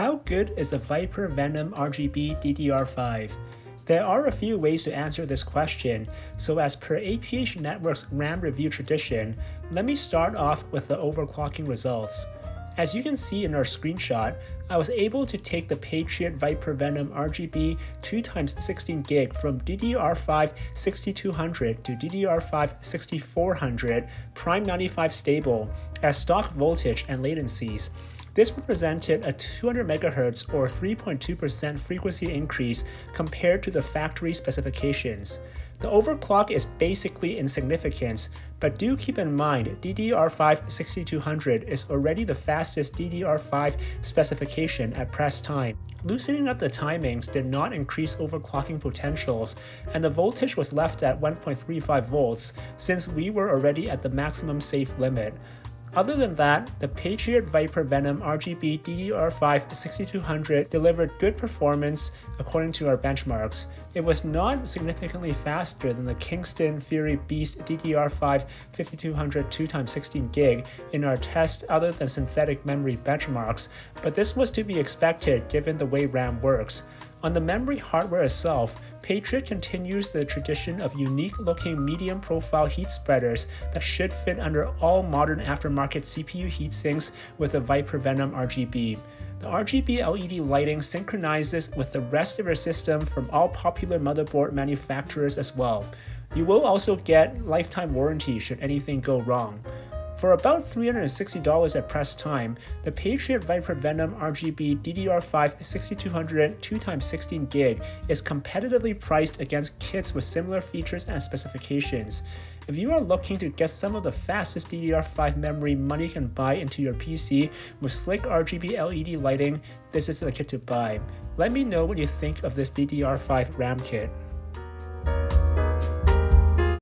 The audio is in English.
How good is the Viper Venom RGB DDR5? There are a few ways to answer this question, so as per APH Network's RAM review tradition, let me start off with the overclocking results. As you can see in our screenshot, I was able to take the Patriot Viper Venom RGB 2x16GB from DDR5 6200 to DDR5 6400 Prime 95 stable at stock voltage and latencies. This represented a 200 MHz or 3.2% frequency increase compared to the factory specifications. The overclock is basically insignificant, but do keep in mind DDR5 6200 is already the fastest DDR5 specification at press time. Loosening up the timings did not increase overclocking potentials, and the voltage was left at 1.35 volts since we were already at the maximum safe limit. Other than that, the Patriot Viper Venom RGB DDR5 6200 delivered good performance according to our benchmarks. It was not significantly faster than the Kingston Fury Beast DDR5 5200 2x16GB in our test other than synthetic memory benchmarks, but this was to be expected given the way RAM works. On the memory hardware itself, Patriot continues the tradition of unique looking medium profile heat spreaders that should fit under all modern aftermarket CPU heatsinks with the Viper Venom RGB. The RGB LED lighting synchronizes with the rest of your system from all popular motherboard manufacturers as well. You will also get lifetime warranty should anything go wrong. For about $360 at press time, the Patriot Viper Venom RGB DDR5 6200 2x16GB is competitively priced against kits with similar features and specifications. If you are looking to get some of the fastest DDR5 memory money can buy into your PC with slick RGB LED lighting, this is the kit to buy. Let me know what you think of this DDR5 RAM kit.